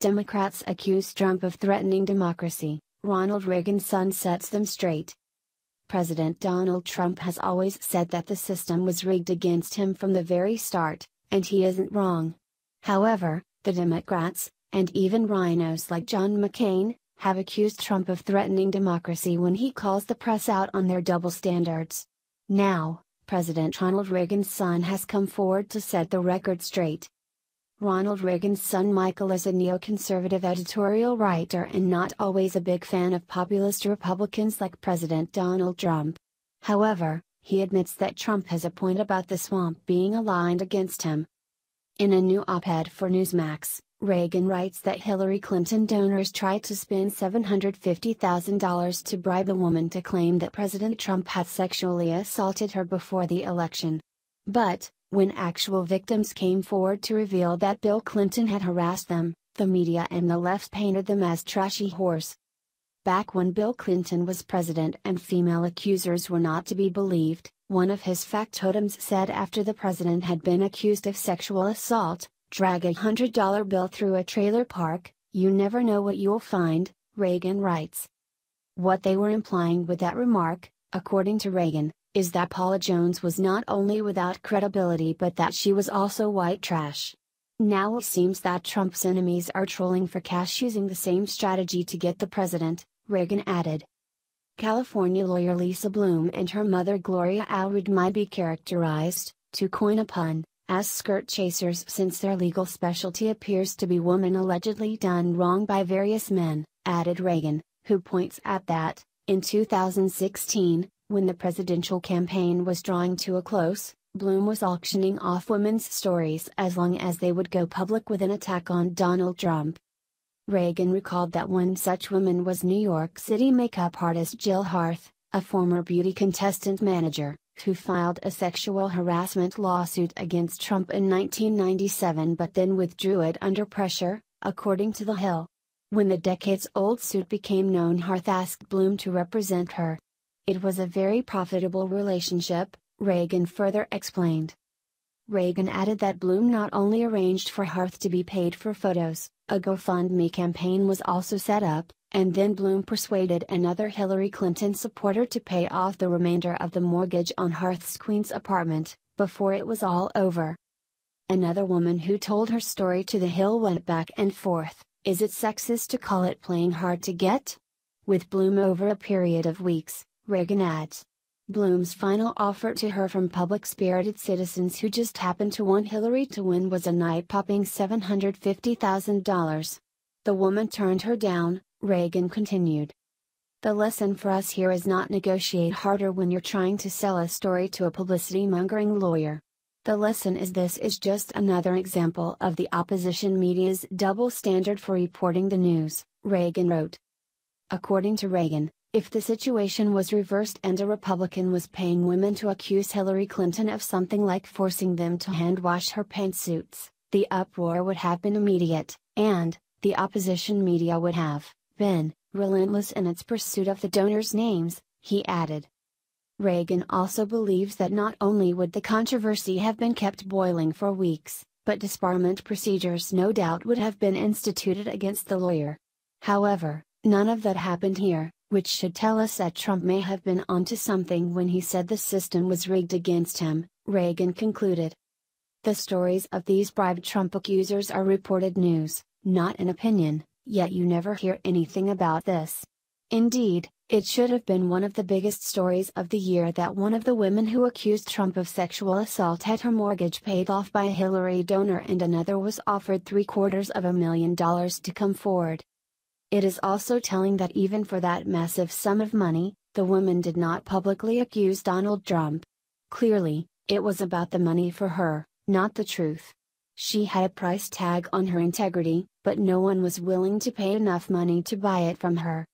Democrats accuse Trump of threatening democracy, Ronald Reagan's son sets them straight. President Donald Trump has always said that the system was rigged against him from the very start, and he isn't wrong. However, the Democrats, and even RINOs like John McCain, have accused Trump of threatening democracy when he calls the press out on their double standards. Now, President Ronald Reagan's son has come forward to set the record straight. Ronald Reagan's son Michael is a neoconservative editorial writer and not always a big fan of populist Republicans like President Donald Trump. However, he admits that Trump has a point about the swamp being aligned against him. In a new op ed for Newsmax, Reagan writes that Hillary Clinton donors tried to spend $750,000 to bribe a woman to claim that President Trump had sexually assaulted her before the election. But, when actual victims came forward to reveal that Bill Clinton had harassed them, the media and the left painted them as trashy whores. Back when Bill Clinton was president and female accusers were not to be believed, one of his factotums said after the president had been accused of sexual assault, Drag a hundred dollar bill through a trailer park, you never know what you'll find, Reagan writes. What they were implying with that remark, according to Reagan, is that Paula Jones was not only without credibility but that she was also white trash. Now it seems that Trump's enemies are trolling for cash using the same strategy to get the president, Reagan added. California lawyer Lisa Bloom and her mother Gloria Allred might be characterized, to coin a pun, as skirt chasers since their legal specialty appears to be women allegedly done wrong by various men, added Reagan, who points out that, in 2016, when the presidential campaign was drawing to a close, Bloom was auctioning off women's stories as long as they would go public with an attack on Donald Trump. Reagan recalled that one such woman was New York City makeup artist Jill Harth, a former beauty contestant manager, who filed a sexual harassment lawsuit against Trump in 1997 but then withdrew it under pressure, according to The Hill. When the decades old suit became known, Harth asked Bloom to represent her. It was a very profitable relationship, Reagan further explained. Reagan added that Bloom not only arranged for Harth to be paid for photos, a GoFundMe campaign was also set up, and then Bloom persuaded another Hillary Clinton supporter to pay off the remainder of the mortgage on Harth's Queens apartment, before it was all over. Another woman who told her story to The Hill went back and forth is it sexist to call it playing hard to get? With Bloom over a period of weeks, Reagan adds. Bloom's final offer to her from public spirited citizens who just happened to want Hillary to win was a night popping $750,000. The woman turned her down, Reagan continued. The lesson for us here is not negotiate harder when you're trying to sell a story to a publicity mongering lawyer. The lesson is this is just another example of the opposition media's double standard for reporting the news, Reagan wrote. According to Reagan, if the situation was reversed and a Republican was paying women to accuse Hillary Clinton of something like forcing them to hand wash her pantsuits, the uproar would have been immediate, and, the opposition media would have been relentless in its pursuit of the donors' names, he added. Reagan also believes that not only would the controversy have been kept boiling for weeks, but disbarment procedures no doubt would have been instituted against the lawyer. However, none of that happened here, which should tell us that Trump may have been onto something when he said the system was rigged against him, Reagan concluded. The stories of these bribed Trump accusers are reported news, not an opinion, yet you never hear anything about this. Indeed, it should have been one of the biggest stories of the year that one of the women who accused Trump of sexual assault had her mortgage paid off by a Hillary donor and another was offered three quarters of a million dollars to come forward. It is also telling that even for that massive sum of money, the woman did not publicly accuse Donald Trump. Clearly, it was about the money for her, not the truth. She had a price tag on her integrity, but no one was willing to pay enough money to buy it from her.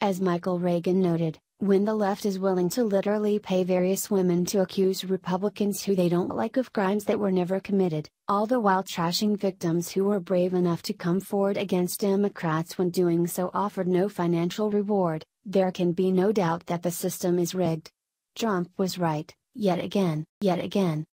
As Michael Reagan noted, when the left is willing to literally pay various women to accuse Republicans who they don't like of crimes that were never committed, all the while trashing victims who were brave enough to come forward against Democrats when doing so offered no financial reward, there can be no doubt that the system is rigged. Trump was right, yet again, yet again.